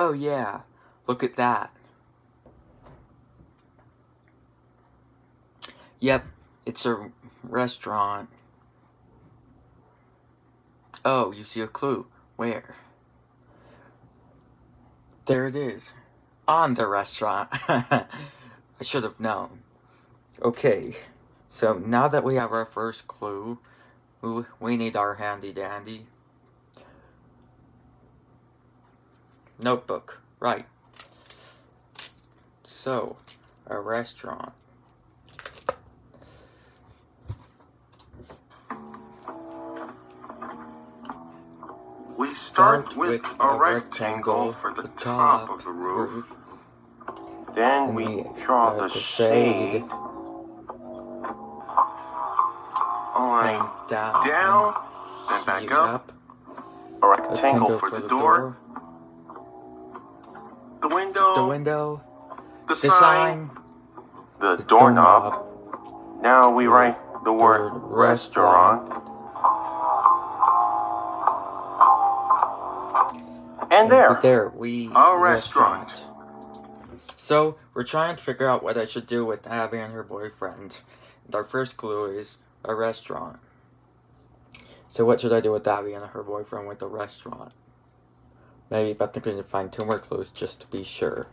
Oh yeah, look at that. Yep, it's a restaurant. Oh, you see a clue. Where? There it is. On the restaurant. I should have known. Okay, so now that we have our first clue, we need our handy dandy. Notebook, right. So, a restaurant. We start, with, a rectangle for the top of the roof. Then we draw the shade line down, down and back up. A rectangle for the door. The window. The window. The The sign. sign. The The doorknob. Now we write the word restaurant. And there. There, we. A restaurant. So, we're trying to figure out what I should do with Abby and her boyfriend. And our first clue is a restaurant. So, what should I do with Abby and her boyfriend with the restaurant? Maybe, but we need to find two more clues just to be sure.